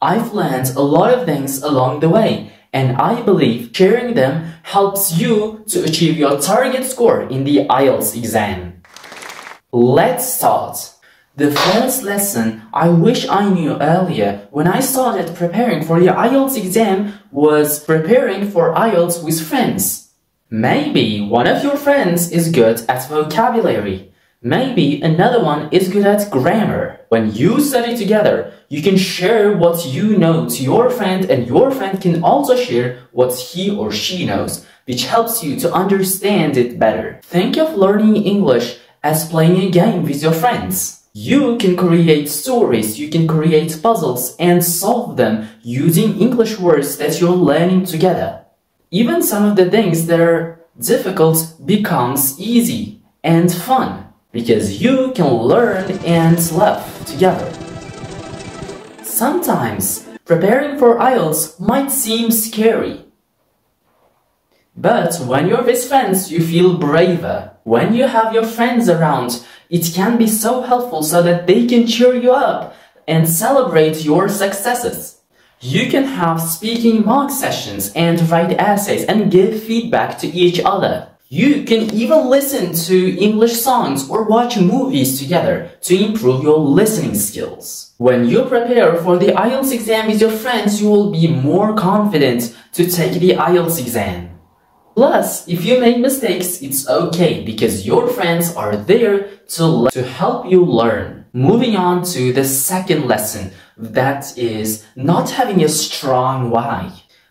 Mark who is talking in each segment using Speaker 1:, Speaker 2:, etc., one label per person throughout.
Speaker 1: I've learned a lot of things along the way, and I believe sharing them helps you to achieve your target score in the IELTS exam. Let's start. The first lesson I wish I knew earlier when I started preparing for the IELTS exam was preparing for IELTS with friends. Maybe one of your friends is good at vocabulary. Maybe another one is good at grammar. When you study together, you can share what you know to your friend and your friend can also share what he or she knows, which helps you to understand it better. Think of learning English as playing a game with your friends. You can create stories, you can create puzzles and solve them using English words that you're learning together. Even some of the things that are difficult becomes easy and fun because you can learn and laugh together. Sometimes preparing for IELTS might seem scary. But when you're with friends, you feel braver. When you have your friends around, it can be so helpful so that they can cheer you up and celebrate your successes. You can have speaking mock sessions and write essays and give feedback to each other. You can even listen to English songs or watch movies together to improve your listening skills. When you prepare for the IELTS exam with your friends, you will be more confident to take the IELTS exam. Plus, if you make mistakes, it's okay because your friends are there to, to help you learn. Moving on to the second lesson, that is not having a strong why.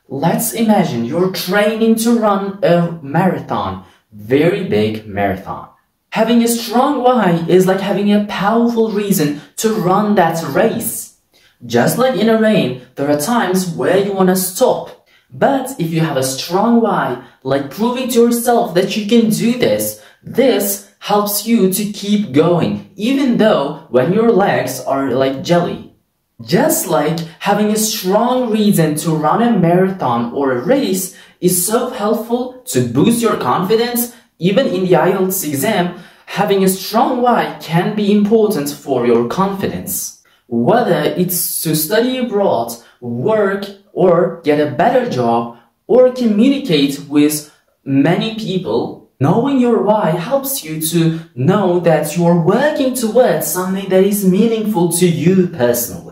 Speaker 1: Let's imagine you're training to run a marathon, very big marathon. Having a strong why is like having a powerful reason to run that race. Just like in a rain, there are times where you want to stop but if you have a strong why, like proving to yourself that you can do this, this helps you to keep going, even though when your legs are like jelly. Just like having a strong reason to run a marathon or a race is so helpful to boost your confidence, even in the IELTS exam, having a strong why can be important for your confidence. Whether it's to study abroad, work, or get a better job or communicate with many people, knowing your why helps you to know that you're working towards something that is meaningful to you personally.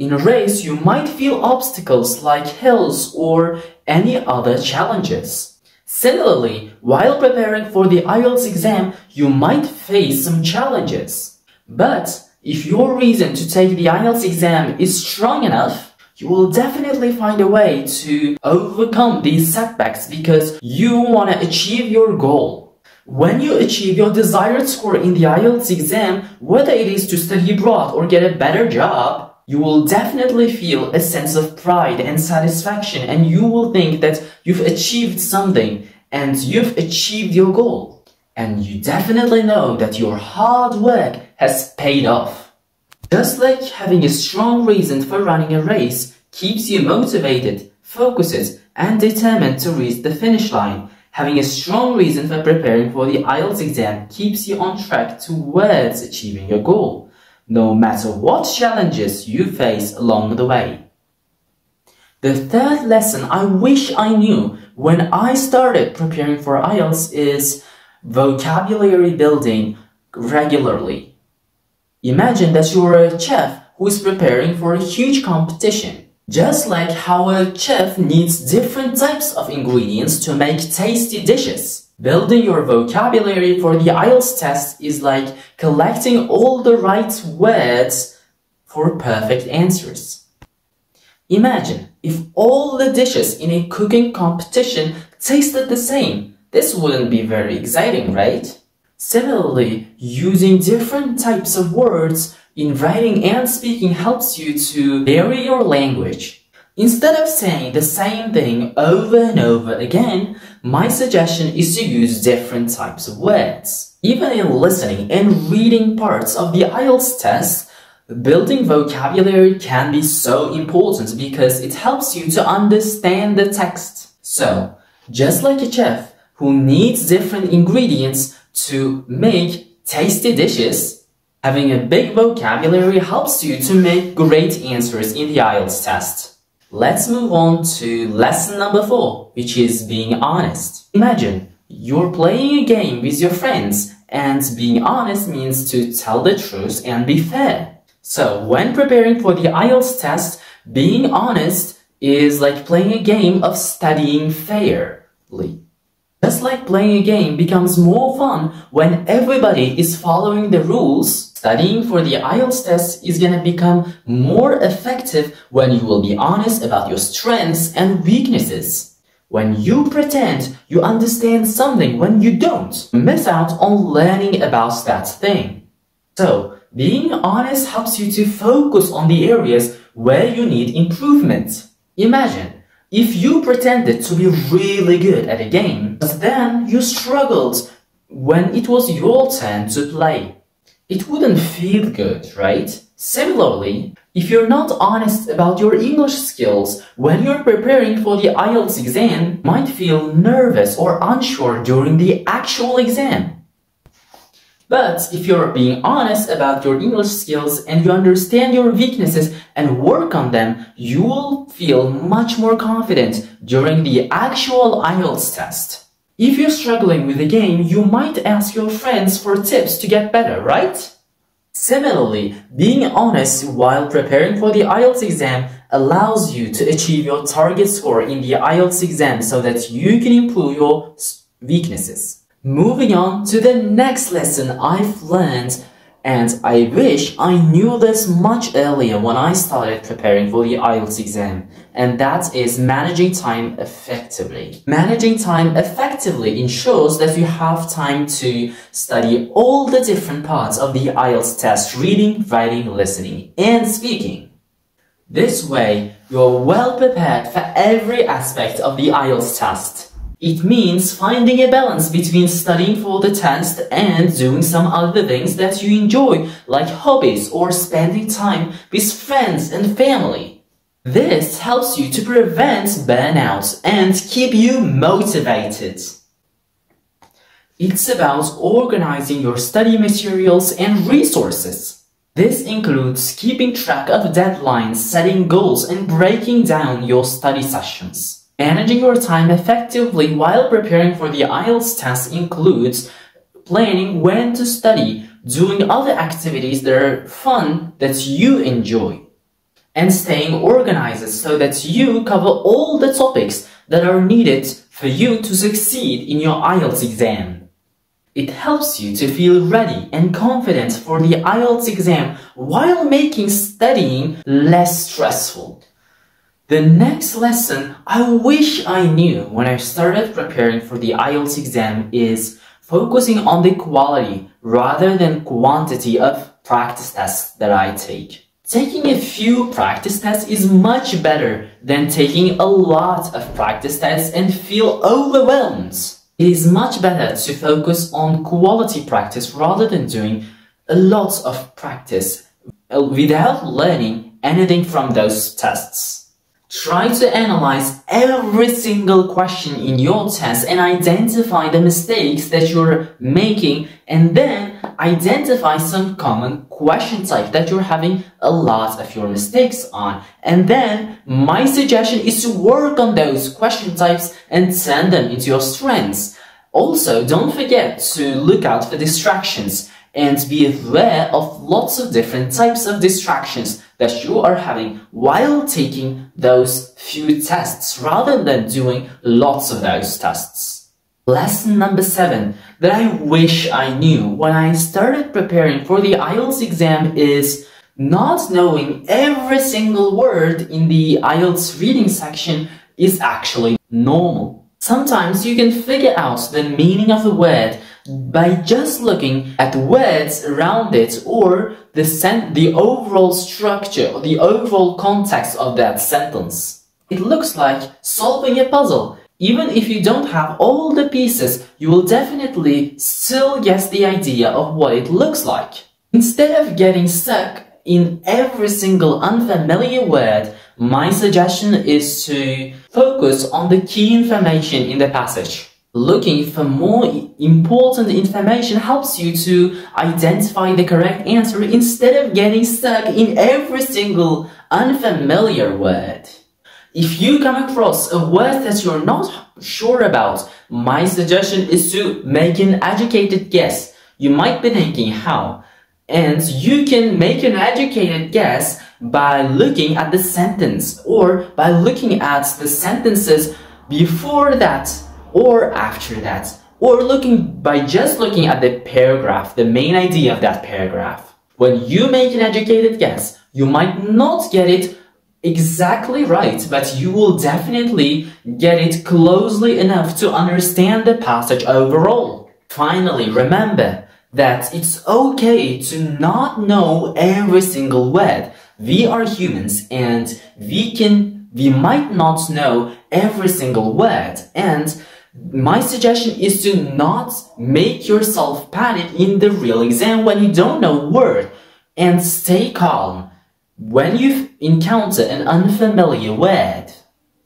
Speaker 1: In a race, you might feel obstacles like hills or any other challenges. Similarly, while preparing for the IELTS exam, you might face some challenges. But if your reason to take the IELTS exam is strong enough, you will definitely find a way to overcome these setbacks because you want to achieve your goal. When you achieve your desired score in the IELTS exam, whether it is to study abroad or get a better job, you will definitely feel a sense of pride and satisfaction and you will think that you've achieved something and you've achieved your goal. And you definitely know that your hard work has paid off. Just like having a strong reason for running a race keeps you motivated, focused, and determined to reach the finish line, having a strong reason for preparing for the IELTS exam keeps you on track towards achieving your goal, no matter what challenges you face along the way. The third lesson I wish I knew when I started preparing for IELTS is vocabulary building regularly. Imagine that you are a chef who is preparing for a huge competition. Just like how a chef needs different types of ingredients to make tasty dishes. Building your vocabulary for the IELTS test is like collecting all the right words for perfect answers. Imagine if all the dishes in a cooking competition tasted the same. This wouldn't be very exciting, right? Similarly, using different types of words in writing and speaking helps you to vary your language. Instead of saying the same thing over and over again, my suggestion is to use different types of words. Even in listening and reading parts of the IELTS test, building vocabulary can be so important because it helps you to understand the text. So, just like a chef who needs different ingredients to make tasty dishes, Having a big vocabulary helps you to make great answers in the IELTS test. Let's move on to lesson number four, which is being honest. Imagine you're playing a game with your friends and being honest means to tell the truth and be fair. So when preparing for the IELTS test, being honest is like playing a game of studying fairly. Just like playing a game becomes more fun when everybody is following the rules, studying for the IELTS test is gonna become more effective when you will be honest about your strengths and weaknesses. When you pretend you understand something when you don't, miss out on learning about that thing. So, being honest helps you to focus on the areas where you need improvement. Imagine if you pretended to be really good at a game, but then you struggled when it was your turn to play. It wouldn't feel good, right? Similarly, if you're not honest about your English skills when you're preparing for the IELTS exam, might feel nervous or unsure during the actual exam. But if you're being honest about your English skills and you understand your weaknesses and work on them, you will feel much more confident during the actual IELTS test. If you're struggling with the game, you might ask your friends for tips to get better, right? Similarly, being honest while preparing for the IELTS exam allows you to achieve your target score in the IELTS exam so that you can improve your weaknesses. Moving on to the next lesson I've learned and I wish I knew this much earlier when I started preparing for the IELTS exam, and that is managing time effectively. Managing time effectively ensures that you have time to study all the different parts of the IELTS test, reading, writing, listening, and speaking. This way, you're well prepared for every aspect of the IELTS test. It means finding a balance between studying for the test and doing some other things that you enjoy, like hobbies or spending time with friends and family. This helps you to prevent burnout and keep you motivated. It's about organizing your study materials and resources. This includes keeping track of deadlines, setting goals, and breaking down your study sessions. Managing your time effectively while preparing for the IELTS test includes planning when to study, doing other activities that are fun that you enjoy, and staying organized so that you cover all the topics that are needed for you to succeed in your IELTS exam. It helps you to feel ready and confident for the IELTS exam while making studying less stressful. The next lesson I wish I knew when I started preparing for the IELTS exam is focusing on the quality rather than quantity of practice tests that I take. Taking a few practice tests is much better than taking a lot of practice tests and feel overwhelmed. It is much better to focus on quality practice rather than doing a lot of practice without learning anything from those tests. Try to analyze every single question in your test and identify the mistakes that you're making and then identify some common question type that you're having a lot of your mistakes on. And then my suggestion is to work on those question types and turn them into your strengths. Also, don't forget to look out for distractions and be aware of lots of different types of distractions that you are having while taking those few tests rather than doing lots of those tests. Lesson number seven that I wish I knew when I started preparing for the IELTS exam is not knowing every single word in the IELTS reading section is actually normal. Sometimes you can figure out the meaning of a word by just looking at words around it or the, sen the overall structure the overall context of that sentence. It looks like solving a puzzle. Even if you don't have all the pieces, you will definitely still guess the idea of what it looks like. Instead of getting stuck in every single unfamiliar word, my suggestion is to focus on the key information in the passage. Looking for more important information helps you to identify the correct answer instead of getting stuck in every single unfamiliar word. If you come across a word that you're not sure about, my suggestion is to make an educated guess. You might be thinking how. And you can make an educated guess by looking at the sentence or by looking at the sentences before that or after that, or looking by just looking at the paragraph, the main idea of that paragraph. When you make an educated guess, you might not get it exactly right, but you will definitely get it closely enough to understand the passage overall. Finally, remember that it's okay to not know every single word. We are humans and we can, we might not know every single word and my suggestion is to not make yourself panic in the real exam when you don't know a word and stay calm when you encounter an unfamiliar word.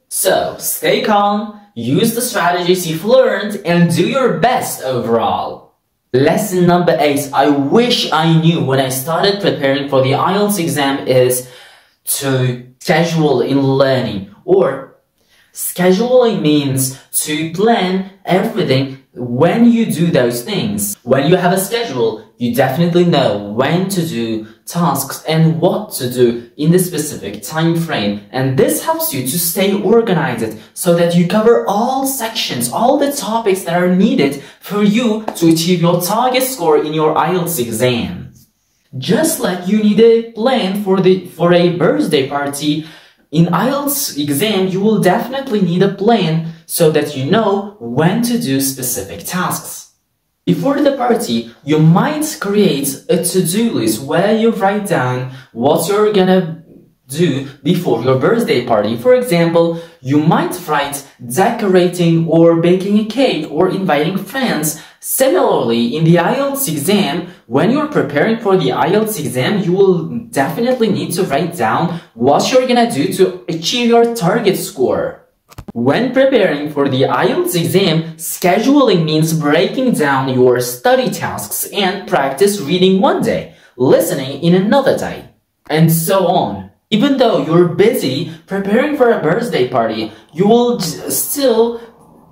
Speaker 1: So, stay calm, use the strategies you've learned, and do your best overall. Lesson number 8 I wish I knew when I started preparing for the IELTS exam is to schedule in learning or Scheduling means to plan everything when you do those things. When you have a schedule, you definitely know when to do tasks and what to do in the specific time frame. And this helps you to stay organized so that you cover all sections, all the topics that are needed for you to achieve your target score in your IELTS exam. Just like you need a plan for the for a birthday party, in IELTS exam, you will definitely need a plan so that you know when to do specific tasks. Before the party, you might create a to-do list where you write down what you're gonna do before your birthday party. For example, you might write decorating or baking a cake or inviting friends. Similarly, in the IELTS exam, when you're preparing for the IELTS exam, you will definitely need to write down what you're gonna do to achieve your target score. When preparing for the IELTS exam, scheduling means breaking down your study tasks and practice reading one day, listening in another day, and so on. Even though you're busy preparing for a birthday party, you will still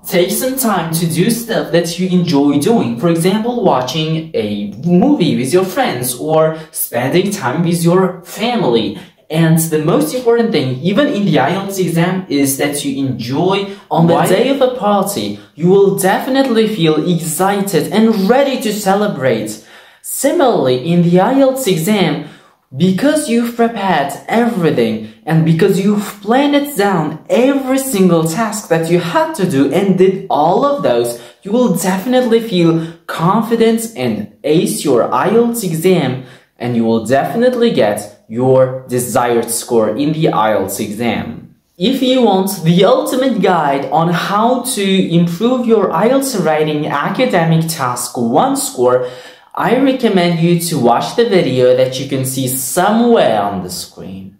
Speaker 1: take some time to do stuff that you enjoy doing. For example, watching a movie with your friends or spending time with your family. And the most important thing, even in the IELTS exam, is that you enjoy on the day of a party. You will definitely feel excited and ready to celebrate. Similarly, in the IELTS exam, because you've prepared everything and because you've planned it down every single task that you had to do and did all of those, you will definitely feel confident and ace your IELTS exam and you will definitely get your desired score in the IELTS exam. If you want the ultimate guide on how to improve your IELTS writing academic task 1 score, I recommend you to watch the video that you can see somewhere on the screen.